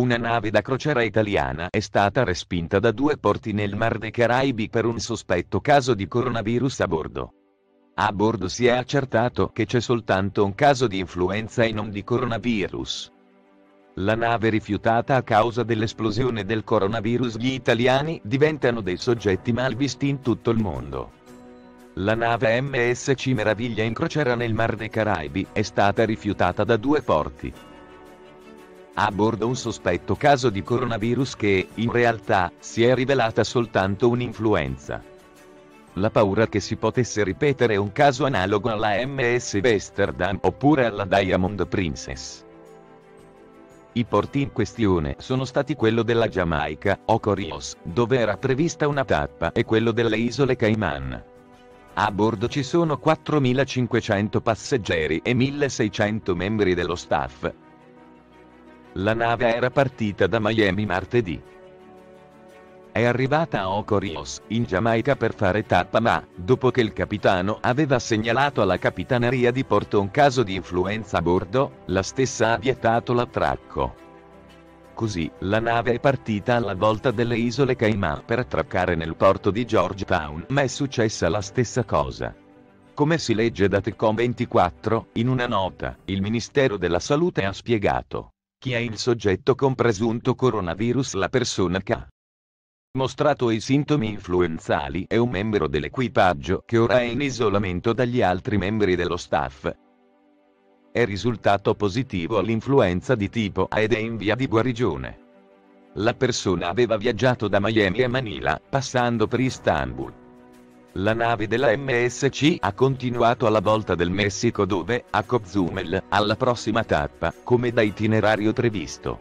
Una nave da crociera italiana è stata respinta da due porti nel Mar dei Caraibi per un sospetto caso di coronavirus a bordo. A bordo si è accertato che c'è soltanto un caso di influenza e non di coronavirus. La nave rifiutata a causa dell'esplosione del coronavirus gli italiani diventano dei soggetti malvisti in tutto il mondo. La nave MSC Meraviglia in crociera nel Mar dei Caraibi è stata rifiutata da due porti. A bordo un sospetto caso di coronavirus che, in realtà, si è rivelata soltanto un'influenza. La paura che si potesse ripetere un caso analogo alla MS Amsterdam oppure alla Diamond Princess. I porti in questione sono stati quello della Giamaica, Ocorios, dove era prevista una tappa, e quello delle isole Cayman. A bordo ci sono 4.500 passeggeri e 1.600 membri dello staff. La nave era partita da Miami martedì. È arrivata a Ocorios, in Giamaica per fare tappa ma, dopo che il capitano aveva segnalato alla capitaneria di Porto un caso di influenza a bordo, la stessa ha vietato l'attracco. Così, la nave è partita alla volta delle isole Cayman per attraccare nel porto di Georgetown, ma è successa la stessa cosa. Come si legge da Tecom 24, in una nota, il Ministero della Salute ha spiegato. Chi è il soggetto con presunto coronavirus la persona che ha mostrato i sintomi influenzali è un membro dell'equipaggio che ora è in isolamento dagli altri membri dello staff, è risultato positivo all'influenza di tipo A ed è in via di guarigione. La persona aveva viaggiato da Miami a Manila, passando per Istanbul. La nave della MSC ha continuato alla volta del Messico dove, a Cozumel, alla prossima tappa, come da itinerario previsto.